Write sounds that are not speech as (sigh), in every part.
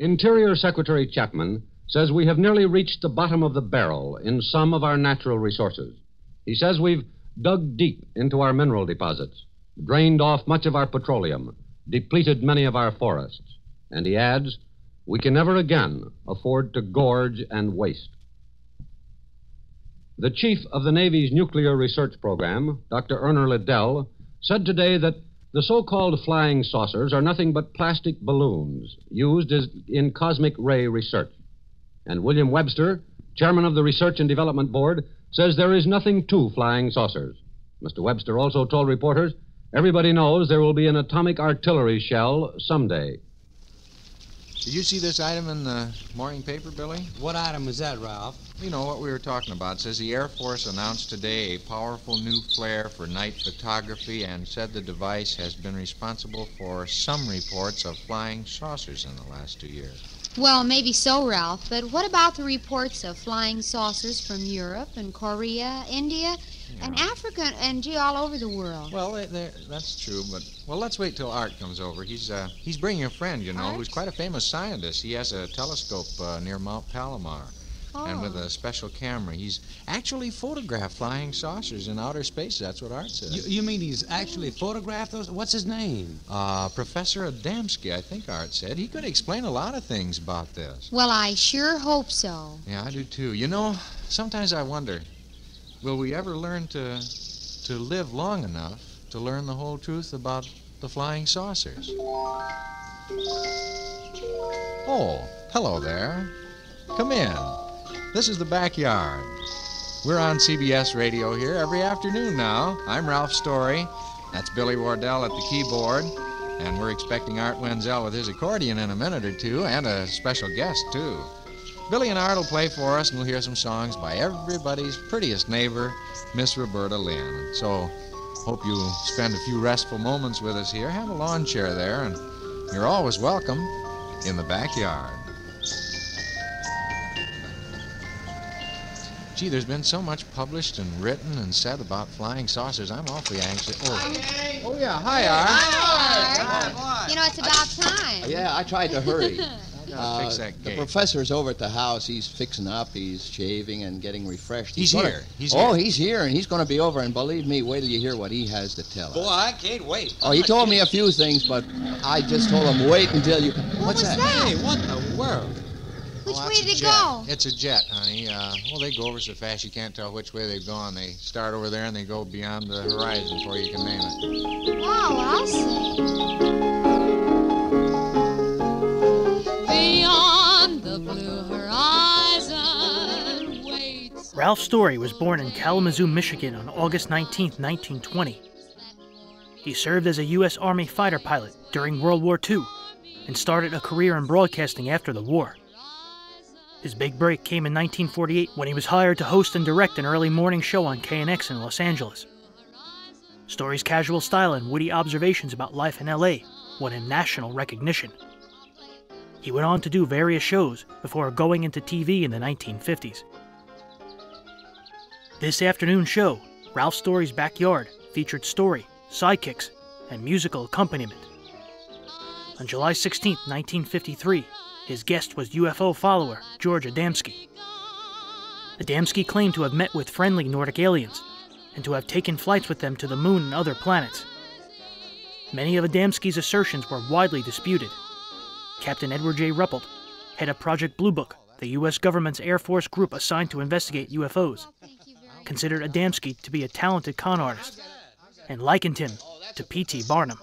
Interior Secretary Chapman says we have nearly reached the bottom of the barrel in some of our natural resources. He says we've dug deep into our mineral deposits, drained off much of our petroleum, depleted many of our forests. And he adds, we can never again afford to gorge and waste. The chief of the Navy's nuclear research program, Dr. Urner Liddel, said today that the so called flying saucers are nothing but plastic balloons used as in cosmic ray research. And William Webster, chairman of the Research and Development Board, says there is nothing to flying saucers. Mr. Webster also told reporters everybody knows there will be an atomic artillery shell someday. Did you see this item in the morning paper, Billy? What item was that, Ralph? You know what we were talking about. It says the Air Force announced today a powerful new flare for night photography and said the device has been responsible for some reports of flying saucers in the last two years. Well, maybe so, Ralph, but what about the reports of flying saucers from Europe and Korea, India, and Africa, and gee, all over the world? Well, they, that's true, but well, let's wait till Art comes over. He's uh, he's bringing a friend, you know, Art? who's quite a famous scientist. He has a telescope uh, near Mount Palomar. And with Oh. a special camera, he's actually photographed flying saucers in outer space. That's what Art says. You, you mean he's actually photographed those? What's his name? Uh, Professor Adamski, I think Art said. He could explain a lot of things about this. Well, I sure hope so. Yeah, I do too. You know, sometimes I wonder, will we ever learn to to live long enough to learn the whole truth about the flying saucers? Oh, hello there. Come in. This is the backyard. We're on CBS radio here every afternoon now. I'm Ralph Story. That's Billy Wardell at the keyboard. And we're expecting Art Wenzel with his accordion in a minute or two, and a special guest, too. Billy and Art will play for us, and we'll hear some songs by everybody's prettiest neighbor, Miss Roberta Lynn. So, hope you spend a few restful moments with us here. Have a lawn chair there, and you're always welcome in the backyard. Gee, there's been so much published and written and said about flying saucers. I'm awfully anxious. Oh, oh yeah. Hi, Art. You know, it's about time. Yeah, I tried to hurry. (laughs) Gotta fix that uh, the gate. professor's over at the house. He's fixing up. He's shaving and getting refreshed. He's gonna- here. He's oh, here. he's here, and he's going to be over. And believe me, wait till you hear what he has to tell us. Boy, I can't wait. Oh, he told me a few things, but I just told him wait until you. What What's was that? that? Hey, what in the world? Which Oh, way that's did a it jet. go? It's a jet, honey. Uh, well, they go over so fast you can't tell which way they've gone. They start over there and they go beyond the horizon before you can name it. Oh, I'll see. Beyond the blue horizon waits. Ralph Story was born in Kalamazoo, Michigan on August 19, 1920. He served as a U.S. Army fighter pilot during World War II and started a career in broadcasting after the war. His big break came in 1948 when he was hired to host and direct an early morning show on KNX in Los Angeles. Story's casual style and witty observations about life in LA won him national recognition. He went on to do various shows before going into TV in the 1950s. This afternoon show, Ralph Story's Backyard, featured story, sidekicks, and musical accompaniment. On July 16, 1953, his guest was UFO follower George Adamski. Adamski claimed to have met with friendly Nordic aliens and to have taken flights with them to the moon and other planets. Many of Adamski's assertions were widely disputed. Captain Edward J. Ruppelt, head of Project Blue Book, the U.S. government's Air Force group assigned to investigate UFOs, considered Adamski to be a talented con artist and likened him to P.T. Barnum.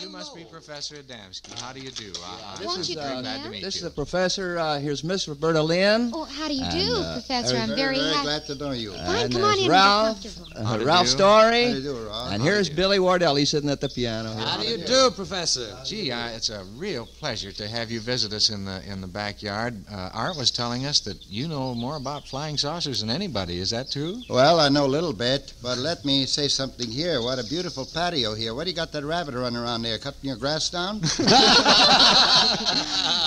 You must be Professor Adamski. How do you do? Uh, Won't is, you uh, come glad to in? meet This is you. the professor. Uh, here's Miss Roberta Lynn. Oh, how do you do, And, uh, Professor? I'm very, very happy. glad to know you. Fine, and come on there's in and get Ralph, comfortable. uh, How do you Ralph do? Story. How do you do, Ralph? And How here's do? Billy Wardell. He's sitting at the piano. here. How do you do, Professor? Gee, uh, it's a real pleasure to have you visit us in the in the backyard. Uh, Art was telling us that you know more about flying saucers than anybody. Is that true? Well, I know a little bit, but let me say something here. What a beautiful patio here. What do you got that rabbit running around there? Cutting your grass down? (laughs) (laughs)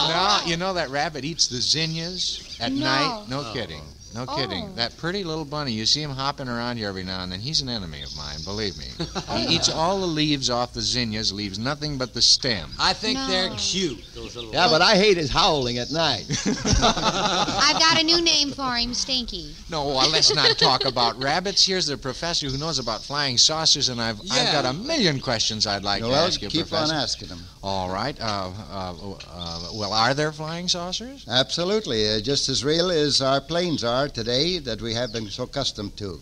no, you know that rabbit eats the zinnias at No. night. No kidding. No Oh. kidding. That pretty little bunny, you see him hopping around here every now and then. He's an enemy of mine, believe me. (laughs) he eats all the leaves off the zinnias, leaves nothing but the stem. I think No. they're cute, those little. Yeah, but I hate his howling at night. (laughs) I've got a new name for him, Stinky. No, well, let's not talk about rabbits. Here's the professor who knows about flying saucers, and I've I've got a million questions I'd like to ask you, keep Professor. on asking him. All right. Uh, uh, uh, well, are there flying saucers? Absolutely. Uh, just as real as our planes are today that we have been so accustomed to.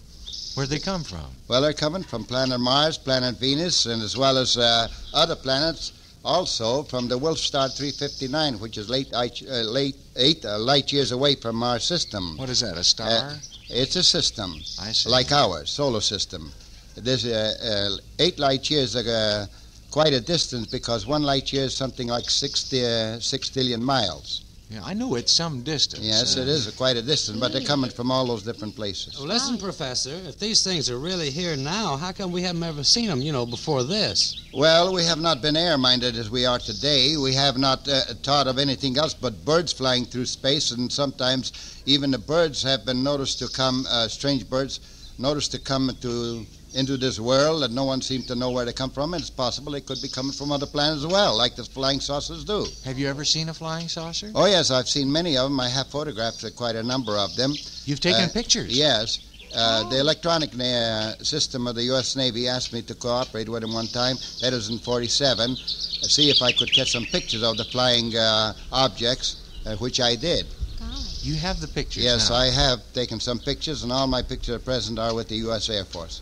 Where'd they come from? Well, they're coming from planet Mars, planet Venus, and as well as uh, other planets. Also from the Wolfstar 359, which is late, uh, late eight uh, light years away from our system. What is that? A star? It's a system I see. like ours, solar system. There's uh, uh, eight light years, uh, quite a distance because one light year is something like 60, uh, six billion miles. Yeah, I knew it's some distance. Yes, Uh, it is quite a distance, but they're coming from all those different places. Well, listen, Professor, if these things are really here now, how come we haven't ever seen them, you know, before this? Well, we have not been air minded as we are today. We have not uh, thought of anything else but birds flying through space, and sometimes even the birds have been noticed to come, uh, strange birds, noticed to come to into this world that no one seems to know where they come from, and it's possible they could be coming from other planets as well, like the flying saucers do. Have you ever seen a flying saucer? Oh, yes, I've seen many of them. I have photographed uh, quite a number of them. You've taken uh, pictures. Yes. Uh, The electronic uh, system of the U.S. Navy asked me to cooperate with them one time. That was in 47. uh, See if I could get some pictures of the flying uh, objects, uh, which I did. You have the pictures. Yes, now. I have taken some pictures, and all my pictures at present are with the U.S. Air Force.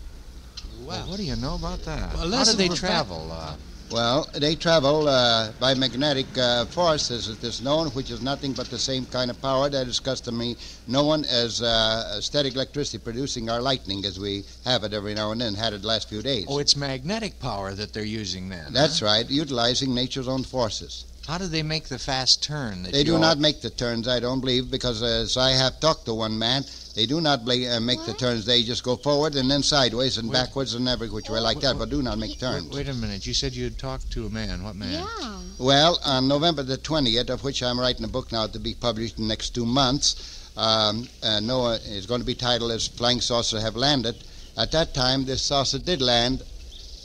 Well, what do you know about that? Well, How did listen, they travel? Uh, Well, they travel uh, by magnetic uh, force, as it is known, which is nothing but the same kind of power that is customary known as uh, static electricity producing our lightning, as we have it every now and then, had it the last few days. oh, it's magnetic power that they're using then. That's huh? right, utilizing nature's own forces. How do they make the fast turn? That They do all- not make the turns, I don't believe, because as I have talked to one man, they do not bla- uh, make the turns. They just go forward and then sideways and Wait. backwards and every which way like that, but do not make turns. Wait, wait a minute. You said you had talked to a man. What man? Yeah. Well, on November the 20th, of which I'm writing a book now to be published in the next two months, um, uh, Noah is going to be titled as Flying Saucer Have Landed. At that time, this saucer did land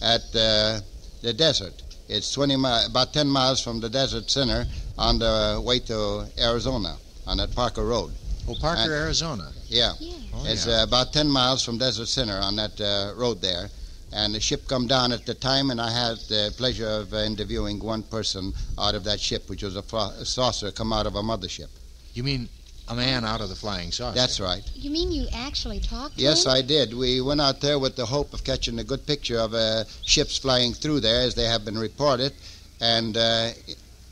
at uh, the desert. It's 20 mi- about 10 miles from the desert center on the way to Arizona on that Parker Road. Oh, Parker, Uh, Arizona. Yeah. Yeah. Oh, It's yeah. uh, about 10 miles from Desert Center on that uh, road there. And the ship come down at the time, and I had the pleasure of uh, interviewing one person out of that ship, which was a, fro- a saucer come out of a mothership. You mean a man out of the flying saucer? That's right. You mean you actually talked to Yes, him? I did. We went out there with the hope of catching a good picture of uh, ships flying through there, as they have been reported. And uh,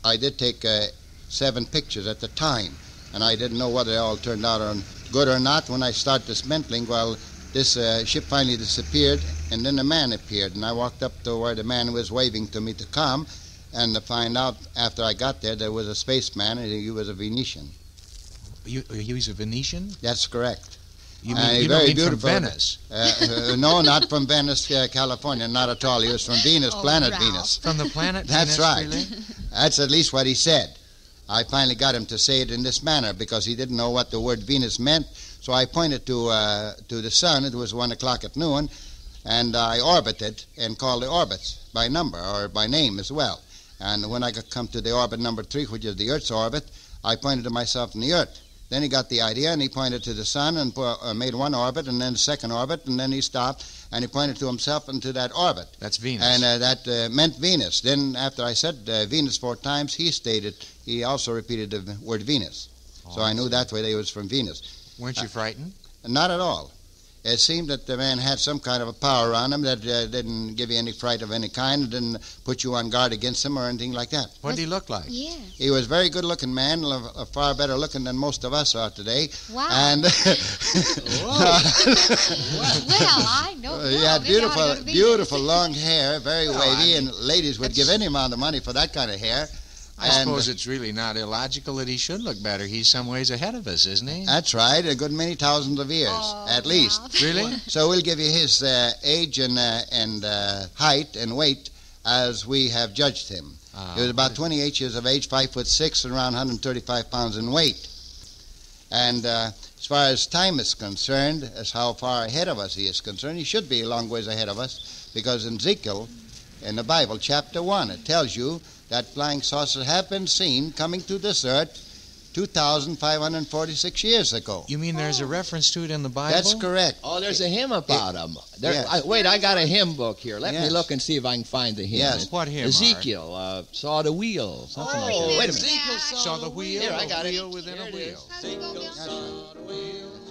I did take uh, seven pictures at the time, and I didn't know whether they all turned out on good or not. When I started dismantling, well, this uh, ship finally disappeared, and then a man appeared, and I walked up to where the man was waving to me to come, and to find out after I got there, there was a spaceman, and he was a Venetian. You, you was a Venetian? That's correct. You Uh, mean, you very don't mean from. Venice? Uh, uh, no, not from Venice, uh, California, not at all. He was from Venus, Oh, planet Ralph. Venus. From the planet (laughs) Venus. That's Venus, right. really? That's at least what he said. I finally got him to say it in this manner because he didn't know what the word Venus meant. So I pointed to uh, to the sun. It was one o'clock at noon, and I orbited and called the orbits by number or by name as well. And when I got come to the orbit number three, which is the Earth's orbit, I pointed to myself in the Earth. Then he got the idea and he pointed to the sun and uh, made one orbit and then the second orbit and then he stopped and he pointed to himself and to that orbit. That's Venus. And uh, that uh, meant Venus. Then, after I said uh, Venus four times, he stated, he also repeated the word Venus. so I knew that way they was from Venus. Weren't you frightened? Not at all. It seemed that the man had some kind of a power on him that uh, didn't give you any fright of any kind, didn't put you on guard against him or anything like that. What did he look like? Yes. He was a very good looking man, a a far better looking than most of us are today. Wow. And (laughs) (laughs) well, I don't know. he had Maybe I ought to beautiful, go to Venus. beautiful long hair, very Well, wavy, I and ladies would give any amount of money for that kind of hair. I And- suppose it's really not illogical that he should look better. He's some ways ahead of us, isn't he? That's right, a good many thousands of years, Oh, at least. Ralph. Really? (laughs) So we'll give you his uh, age and uh, and uh, height and weight as we have judged him. Ah, he was about 28 years of age, five foot six, and around 135 pounds in weight. And uh, as far as time is concerned, as how far ahead of us he is concerned, he should be a long ways ahead of us because in Ezekiel, in the Bible, chapter 1, it tells you that flying saucers have been seen coming to this earth 2,546 years ago. You mean there's a reference to it in the Bible? That's correct. Oh, there's a hymn about them. Yes. I, wait, I got a hymn book here. Let me look and see if I can find the hymn. Yes. What hymn, Art? Ezekiel uh, saw the wheel, something like Oh, that. Wait a minute. Ezekiel Saw the wheel, Here, I got it. wheel within Here a it wheel. That's right.